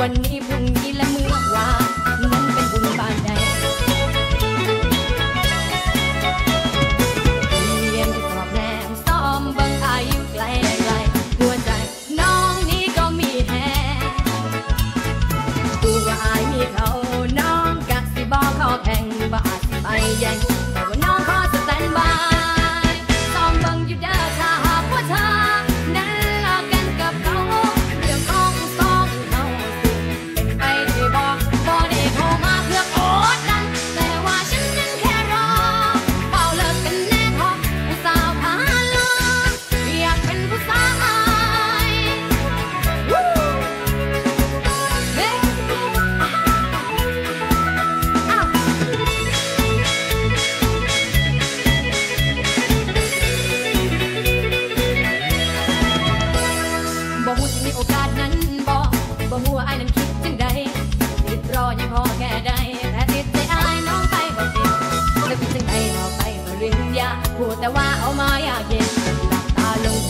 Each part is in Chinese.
วันนี้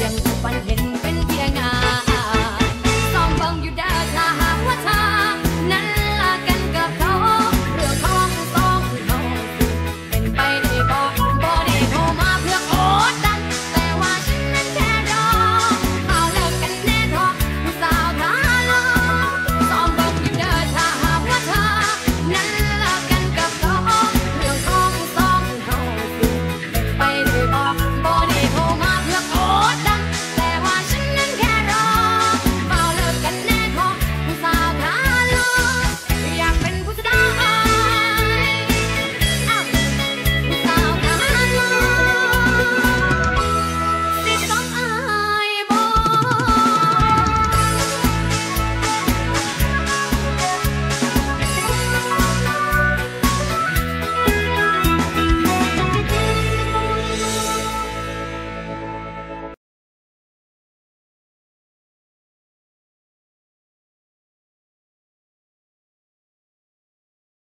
将无反天。